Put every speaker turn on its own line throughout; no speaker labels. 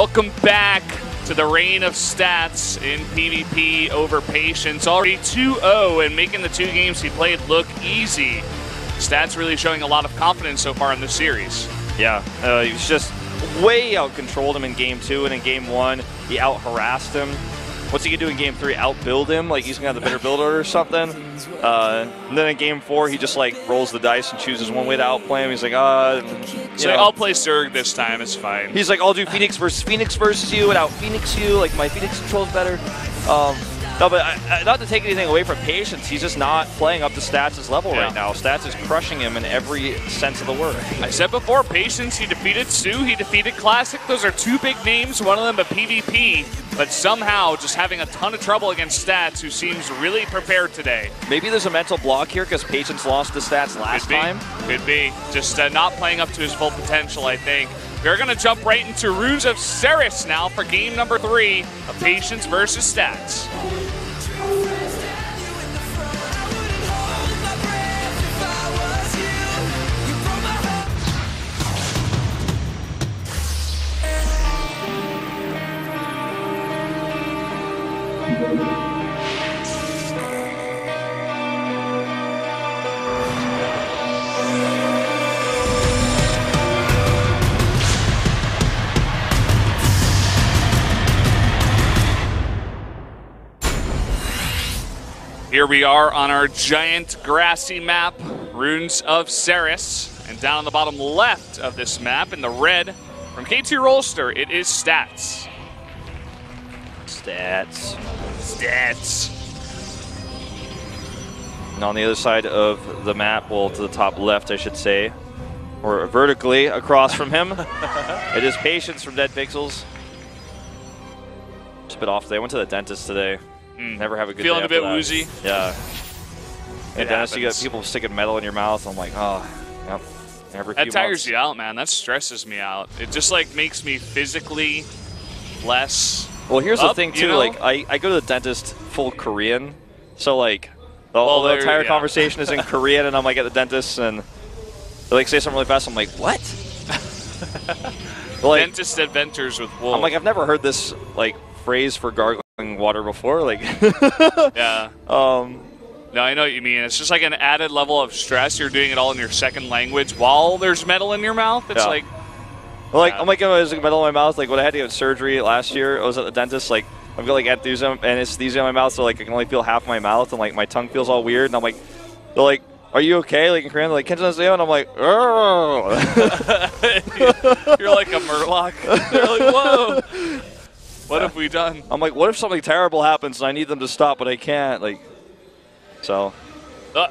Welcome back to the reign of stats in PvP over patience. Already 2-0 and making the two games he played look easy. Stats really showing a lot of confidence so far in this series.
Yeah, uh, he was just way out controlled him in game two, and in game one, he out harassed him. What's he gonna do in game three? Outbuild him? Like he's gonna have the better builder or something? Uh, and then in game four, he just like rolls the dice and chooses one way to outplay him. He's like, uh,
So
know.
I'll play Zerg this time, it's fine.
He's like, I'll do Phoenix versus Phoenix versus you and out Phoenix you. Like my Phoenix control's better. Um, no, but I, I, not to take anything away from Patience, he's just not playing up to Stats' level
Yeah.
right now. Stats is crushing him in every sense of the word.
I said before, Patience, he defeated Sue, he defeated Classic. Those are two big names, one of them a PvP, but somehow just having a ton of trouble against Stats, who seems really prepared today.
Maybe there's a mental block here because Patience lost to Stats last
Could
time.
Could be. Just uh, not playing up to his full potential, I think. We're going to jump right into Ruins of Seras now for game number three of Patience versus Stats. We are on our giant grassy map, Ruins of Seras. And down on the bottom left of this map, in the red, from KT Rollster, it is Stats.
Stats.
Stats.
And on the other side of the map, well, to the top left, I should say, or vertically across from him, it is Patience from Dead Pixels. Just a bit off today. I went to the dentist today. Mm. Never have a good.
Feeling
day
a bit
that.
woozy?
Yeah.
It
And dentist, you got people sticking metal in your mouth. I'm like, oh, yep. Every
That
few
tires
months.
you out, man. That stresses me out. It just like makes me physically less.
Well, here's
up,
the thing
you
too.
know?
Like, I, I go to the dentist full Korean, so like the,
Well,
the entire
yeah.
conversation is in Korean, and I'm like at the dentist, and they like say something really fast. I'm like, what? like,
Dentist adventures with wolves.
I'm like, I've never heard this like phrase for gargling water before. Like,
yeah.
um,
No, I know what you mean. It's just like an added level of stress. You're doing it all in your second language while there's metal in your mouth. It's
Yeah.
like,
like
Yeah.
I'm like, I was like metal in my mouth. Like when I had to get surgery last year, I was at the dentist. Like I've got like anesthesia and anesthesia in my mouth, so like I can only feel half my mouth, and like my tongue feels all weird. And I'm like, they're like, "Are you okay?" Like in Korean, like, "Kenji Seo," and I'm like, "Oh."
you're like a Murloc. They're like, whoa. What have we done?
I'm like, what if something terrible happens and I need them to stop, but I can't? Like, so,
Uh,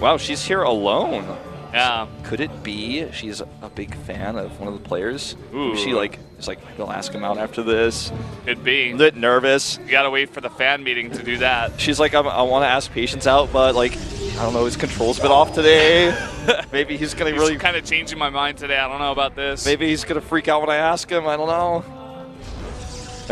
wow, she's here alone.
yeah.
Could it be she's a big fan of one of the players?
Ooh.
She like is like, I'll ask him out after this.
Could be.
A bit nervous.
You gotta wait for the fan meeting to do that.
She's like, I'm, I want to ask Patience out, but like, I don't know, his control's bit off today. maybe he's gonna
He's
really,
kind of changing my mind today. I don't know about this.
maybe he's gonna freak out when I ask him. I don't know.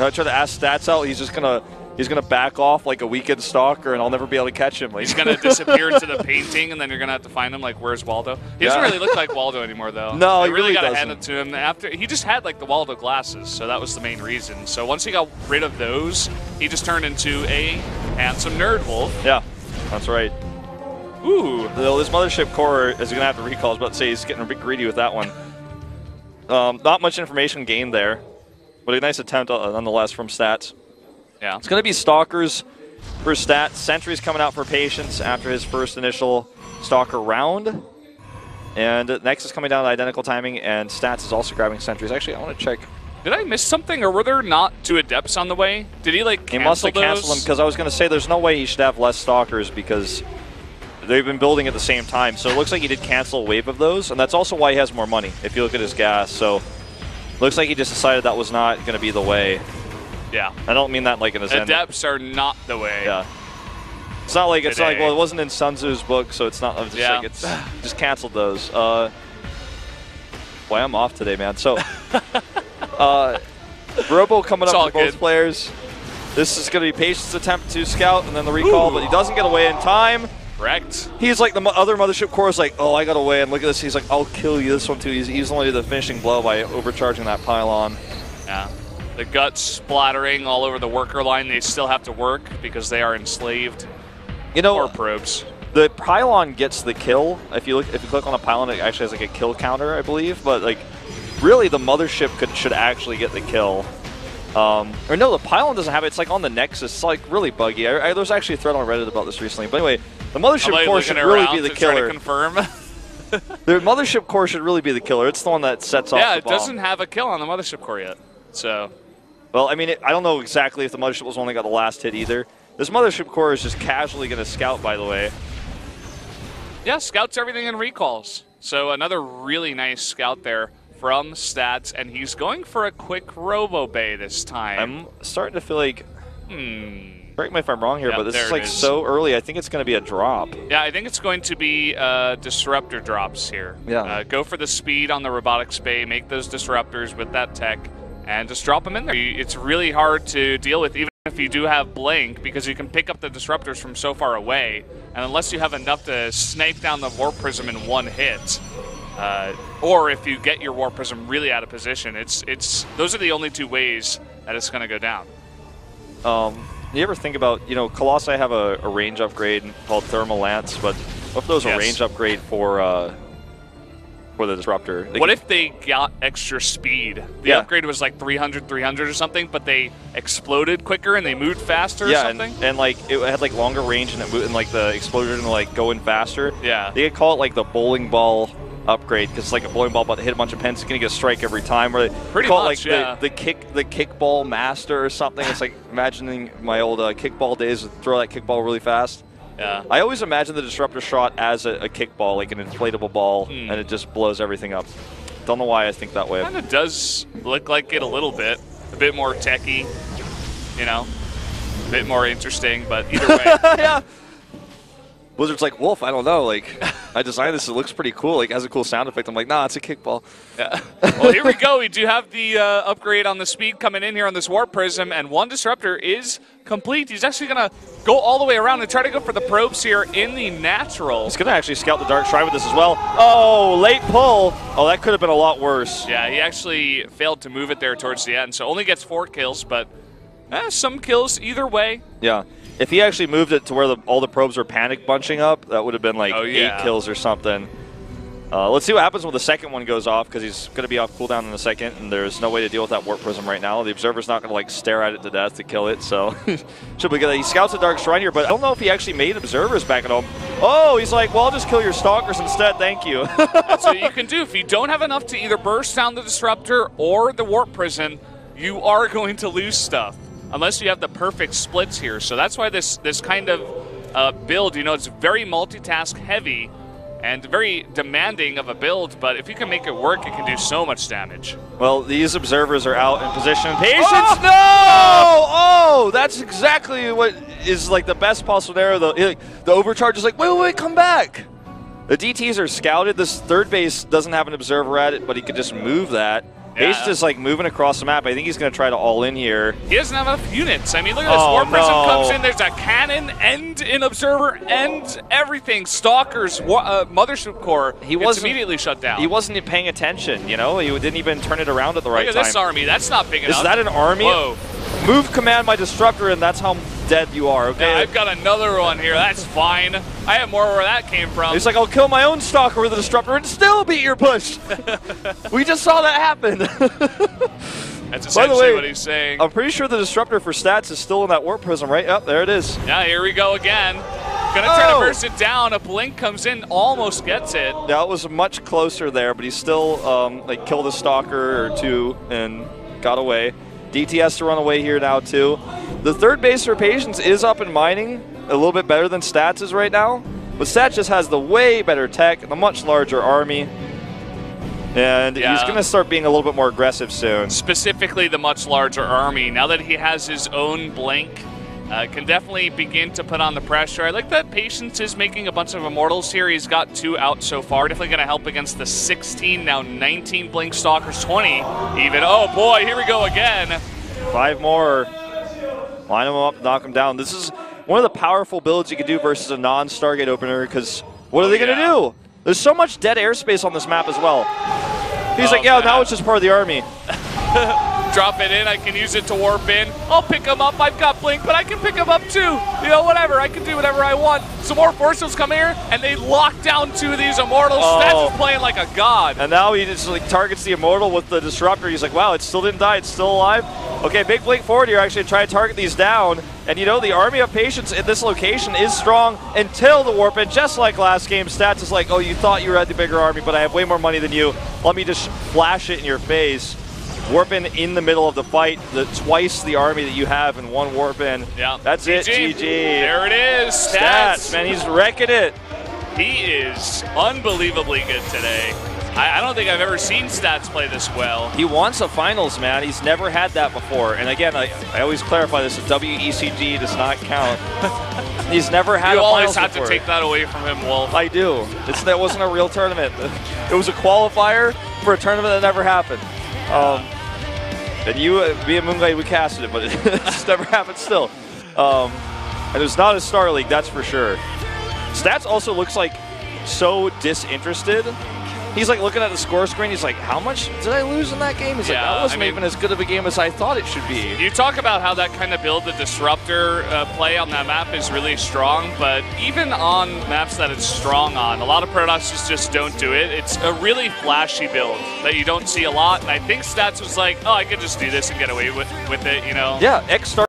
If I try to ask stats out, he's just gonna. He's gonna back off like a weekend stalker, and I'll never be able to catch him. Like,
He's gonna disappear into the painting, and then you're gonna have to find him. Like, where's Waldo? He doesn't
Yeah.
really look like Waldo anymore, though.
No,
I
he
really,
really
gotta hand it to him. After he just had like the Waldo glasses, so that was the main reason. So once he got rid of those, he just turned into a handsome nerd wolf.
Yeah, that's right.
Ooh,
Though this mothership core is going to have to recall. I was about to say he's getting a bit greedy with that one. Um, not much information gained there, but a nice attempt uh, nonetheless from stats.
yeah.
It's going to be Stalkers for stats. Sentry's coming out for Patience after his first initial Stalker round. And next is coming down to identical timing, and Stats is also grabbing Sentries. Actually, I want to check.
Did I miss something, or were there not two adepts on the way? Did he like
He must have canceled them because I was going to say there's no way he should have less Stalkers because they've been building at the same time. So it looks like he did cancel a wave of those, and that's also why he has more money if you look at his gas. So looks like he just decided that was not going to be the way.
Yeah,
I don't mean that like in a sense.
adepts are not the way.
Yeah. It's not like it's not like well, it wasn't in Sun Tzu's book, so it's not. It's just
Yeah.
like it's just canceled those. Uh, boy, I'm off today, man. So, uh, Robo coming
It's
up for both players. This is going to be Patience' attempt to scout and then the recall, but he doesn't get away in time.
Correct.
He's like the other Mothership Core is like, oh, I got away, and look at this. He's like, I'll kill you. This one too. He's, he's only the finishing blow by overcharging that pylon.
Yeah. The guts splattering all over the worker line. They still have to work because they are enslaved.
You know,
or probes.
The pylon gets the kill. If you look, if you click on a pylon, it actually has like a kill counter, I believe. But like, really, the mothership could should actually get the kill. Um, or no, the pylon doesn't have it. It's like on the Nexus. It's like really buggy. I, I, there was actually a thread on Reddit about this recently. But anyway, the mothership core should really be the killer.
confirm.
the mothership core should really be the killer. It's the one that sets off.
Yeah,
it
doesn't have a kill on the mothership core yet. So.
Well, I mean, it, I don't know exactly if the mothership was only got the last hit either. This mothership core is just casually going to scout, by the way.
Yeah, scouts everything in recalls. So another really nice scout there from Stats, and he's going for a quick Robo Bay this time.
I'm starting to feel like.
Hmm.
Correct me if I'm wrong here, yep, but this is like is. so early. I think it's going to be a drop.
Yeah, I think it's going to be uh, disruptor drops here.
Yeah.
Uh, go for the speed on the robotics bay, make those disruptors with that tech, and just drop them in there. It's really hard to deal with, even if you do have Blink, because you can pick up the disruptors from so far away, and unless you have enough to snipe down the Warp Prism in one hit, uh, or if you get your Warp Prism really out of position, it's it's those are the only two ways that it's going to go down.
Um, you ever think about, you know, Colossi have a, a range upgrade called Thermal Lance, but what if there was yes. a range upgrade for uh, for the Disruptor?
They what if they got extra speed? The yeah. upgrade was like 300, 300 or something, but they exploded quicker and they moved faster
yeah,
or something?
And, and like it had like longer range and it moved, and like the explosion like going faster.
Yeah.
They could call it like the bowling ball upgrade because it's like a bowling ball, about to hit a bunch of pins, it's gonna get a strike every time. Or
Pretty
call
much,
it like
yeah.
the, the kick the kickball master or something. it's like imagining my old uh, kickball days, throw that kickball really fast.
Yeah.
I always imagine the disruptor shot as a, a kickball, like an inflatable ball,
mm.
and it just blows everything up. Don't know why I think that way.
Kind of does look like it a little bit, a bit more techy, you know, a bit more interesting, but either way.
yeah. Blizzard's like, Wolf, I don't know. Like, I designed this. It looks pretty cool. Like, it has a cool sound effect. I'm like, nah, it's a kickball.
Yeah. well, here we go. We do have the uh, upgrade on the speed coming in here on this Warp Prism, and one Disruptor is complete. He's actually going to go all the way around and try to go for the probes here in the natural.
He's going to actually scout the Dark Shrine with this as well. Oh, late pull. Oh, that could have been a lot worse.
Yeah, he actually failed to move it there towards the end, so only gets four kills, but eh, some kills either way.
Yeah. If he actually moved it to where the, all the probes were panic bunching up, that would have been like
oh, yeah.
eight kills or something. Uh, let's see what happens when the second one goes off because he's going to be off cooldown in a second, and there's no way to deal with that warp prism right now. The observer's not going to like stare at it to death to kill it, so should be good. He scouts the dark shrine here, but I don't know if he actually made observers back at home. Oh, he's like, well, I'll just kill your stalkers instead. Thank you.
That's what you can do if you don't have enough to either burst down the disruptor or the warp prism. You are going to lose stuff unless you have the perfect splits here. So that's why this this kind of uh, build, you know, it's very multitask heavy and very demanding of a build, but if you can make it work, it can do so much damage.
Well, these observers are out in position. Patience, oh! no! Oh, that's exactly what is like the best possible scenario. The, the overcharge is like, wait, wait, wait, come back. The DTs are scouted. This third base doesn't have an observer at it, but he could just move that. Yeah. He's just like moving across the map. I think he's going to try to all in here.
He doesn't have enough units. I mean, look at this.
Oh,
Warp Prism
no.
comes in. There's a cannon and an observer and everything. Stalkers, uh, Mothership Core. He was immediately shut down.
He wasn't paying attention. You know, he didn't even turn it around at the right
look
at
time. this army. That's not big enough.
Is that an army?
Whoa.
Move command my disruptor, and that's how dead you are, okay?
Yeah, I've got another one here. That's fine. I have more where that came from.
He's like, I'll kill my own stalker with a disruptor and still beat your push. we just saw that happen.
That's essentially way, what he's saying.
I'm pretty sure the disruptor for stats is still in that warp prism, right? Up oh, there it is.
Yeah, here we go again. Gonna try to oh! burst it down. A blink comes in, almost gets it.
Yeah, it was much closer there, but he still um, like killed a stalker or two and got away. DT has to run away here now too. The third base for Patience is up in mining, a little bit better than Stats is right now. But Stats just has the way better tech and a much larger army. And yeah. he's going to start being a little bit more aggressive soon.
Specifically the much larger army. Now that he has his own blink, uh, can definitely begin to put on the pressure. I like that Patience is making a bunch of Immortals here. He's got two out so far. Definitely going to help against the 16, now 19 Blink Stalkers, 20 even. Oh boy, here we go again.
Five more. Line them up, knock them down. This is one of the powerful builds you can do versus a non-Stargate opener because what are they going to yeah. do? There's so much dead airspace on this map as well. He's oh, like, yeah, man. now it's just part of the army.
drop it in. I can use it to warp in. I'll pick him up. I've got Blink, but I can pick him up too. You know, whatever. I can do whatever I want. Some more Forces come here, and they lock down two of these Immortals.
Oh.
Stats is playing like a god.
And now he just like targets the Immortal with the Disruptor. He's like, wow, it still didn't die. It's still alive. Okay, big blink forward here actually try to target these down. And you know, the Army of Patience in this location is strong until the warp in. Just like last game, Stats is like, oh, you thought you had the bigger army, but I have way more money than you. Let me just flash it in your face. Warp in the middle of the fight, the twice the army that you have in one warp in.
Yeah.
That's it,
GG.
GG.
There it is.
Stats, man, he's wrecking it.
He is unbelievably good today. I, I don't think I've ever seen Stats play this well.
He wants a finals, man. He's never had that before. And again, I, I always clarify this: WECG does not count. He's never had
You
a finals You always
have
before.
to take that away from him, Wolf.
I do. It's that wasn't a real tournament. It was a qualifier for a tournament that never happened. Um, and you, uh, me and Moonlight, we casted it, but it just never happened still. Um, and it's not a Star League, that's for sure. Stats also looks like so disinterested. He's like looking at the score screen. He's like, "How much did I lose in that game?" He's
Yeah,
like, "That wasn't
I mean-
even as good of a game as I thought it should be."
You talk about how that kind of build, the disruptor uh, play on that map is really strong, but even on maps that it's strong on, a lot of Protoss just don't do it. It's a really flashy build that you don't see a lot, and I think Stats was like, oh, I could just do this and get away with, with it, you know?
Yeah, X Star.